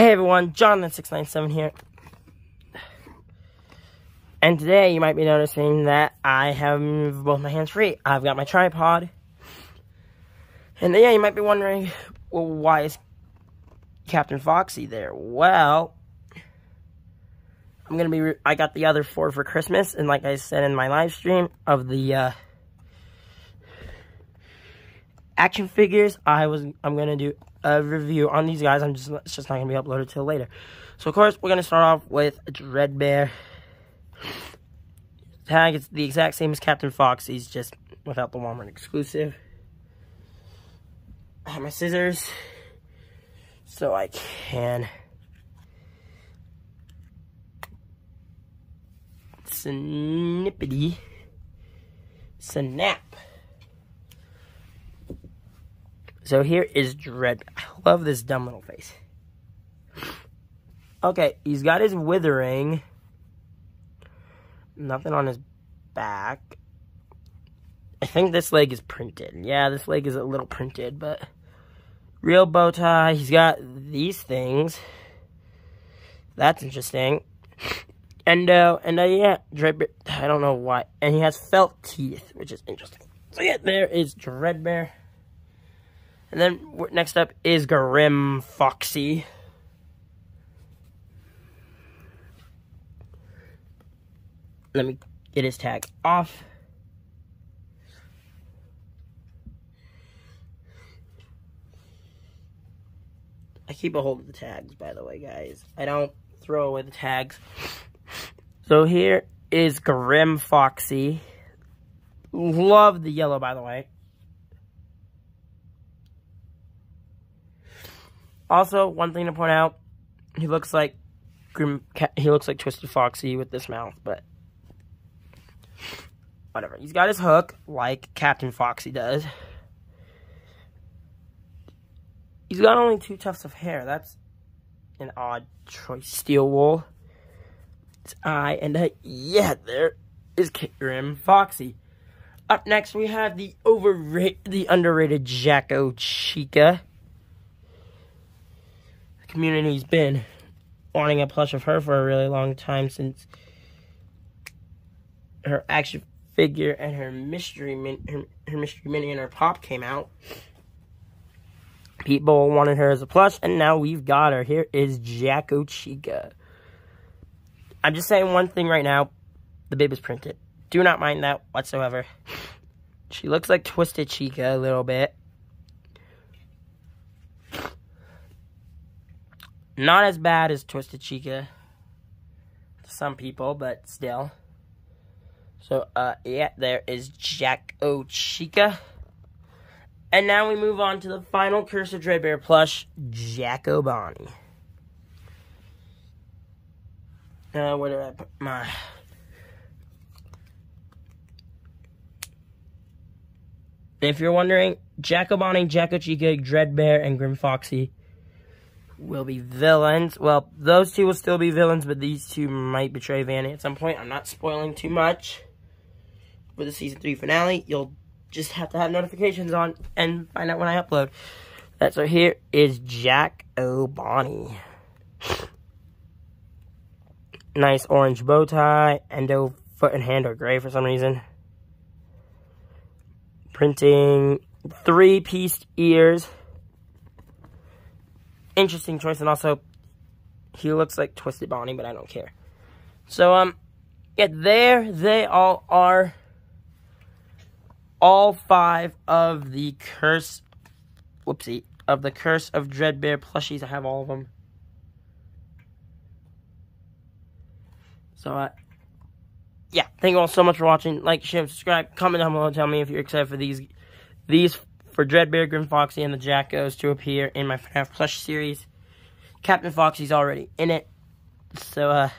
Hey everyone, Jonathan697 here. And today you might be noticing that I have both my hands free. I've got my tripod. And yeah, you might be wondering, well, why is Captain Foxy there? Well, I'm gonna be, I got the other four for Christmas, and like I said in my live stream of the, uh, action figures, I was, I'm gonna do a review on these guys. I'm just, it's just not gonna be uploaded till later. So of course, we're gonna start off with a Dreadbear. Tag, it's the exact same as Captain Fox. He's just without the Walmart exclusive. I have my scissors, so I can snippity snap. So here is Dread. I love this dumb little face. Okay, he's got his withering. Nothing on his back. I think this leg is printed. Yeah, this leg is a little printed, but real bow tie. He's got these things. That's interesting. And, uh, and, uh, yeah, Dreadbear, I don't know why. And he has felt teeth, which is interesting. So, yeah, there is Dreadbear. And then, next up is Grim Foxy. Let me get his tag off. I keep a hold of the tags, by the way, guys. I don't throw away the tags. So here is Grim Foxy. Love the yellow, by the way. Also, one thing to point out, he looks like Grim. He looks like Twisted Foxy with this mouth, but whatever. He's got his hook like Captain Foxy does. He's got only two tufts of hair. That's an odd choice. Steel wool It's eye, and uh, yeah, there is Grim Foxy. Up next, we have the overrated, the underrated Jack-O-Chica. Community's been wanting a plush of her for a really long time since her action figure and her mystery min her, her mystery mini and her pop came out. People wanted her as a plush, and now we've got her. Here is Jack-O-Chica. I'm just saying one thing right now. The bib is printed. Do not mind that whatsoever. She looks like Twisted Chica a little bit. Not as bad as Twisted Chica to some people, but still. So, uh, yeah, there is Jack-O-Chica. And now we move on to the final Curse of Dreadbear plush, Jack Bonnie. Uh, where did I put my... If you're wondering, Jack-O-Bonnie, Jacko Chica, Dreadbear, and Grim Foxy will be villains. Well, those two will still be villains, but these two might betray Vanny at some point. I'm not spoiling too much for the season 3 finale. You'll just have to have notifications on and find out when I upload. That so here is Jack O'Bonnie nice orange bow tie. Endo foot and hand are gray for some reason. Printing three-pieced ears. Interesting choice, and also he looks like Twisted Bonnie, but I don't care. So, um, yeah, there they all are. All five of the Curse, whoopsie, of the Curse of Dreadbear plushies. I have all of them. So, uh, yeah, thank you all so much for watching. Like, share, subscribe, comment down below. Tell me if you're excited for these, these for Dreadbear, Grim Foxy, and the Jackos to appear in my FNAF plush series. Captain Foxy's already in it. So, uh,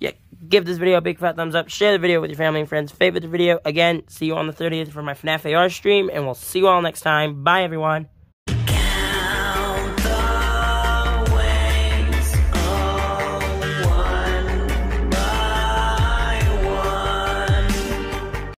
yeah, give this video a big fat thumbs up. Share the video with your family and friends. Favorite the video. Again, see you on the 30th for my FNAF AR stream, and we'll see you all next time. Bye, everyone.